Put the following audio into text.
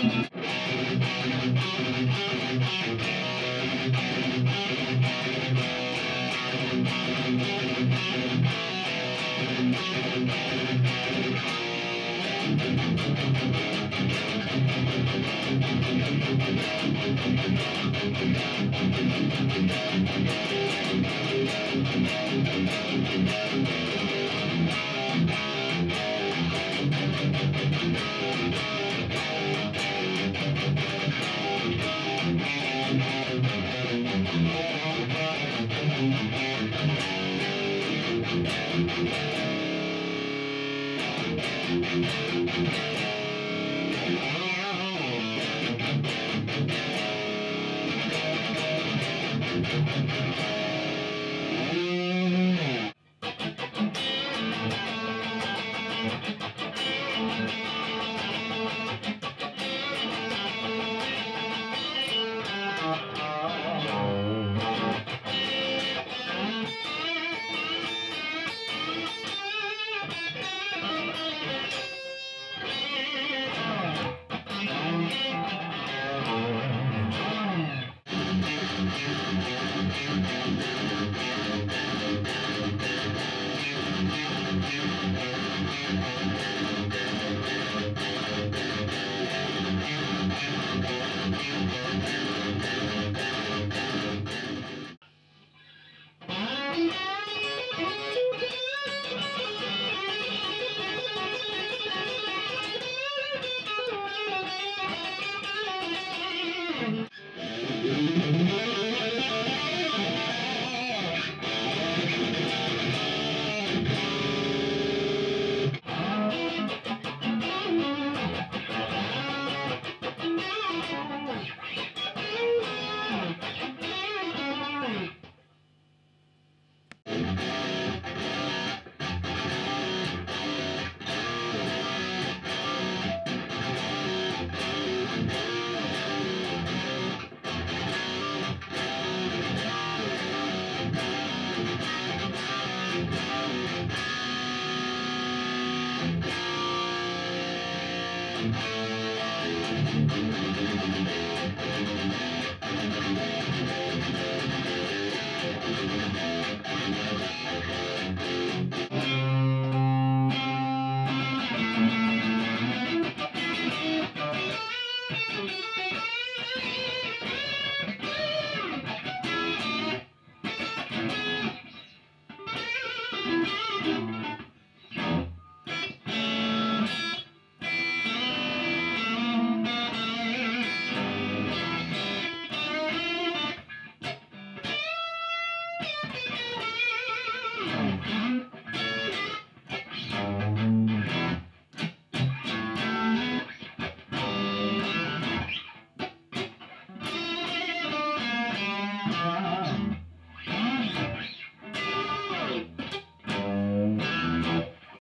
Thank Thank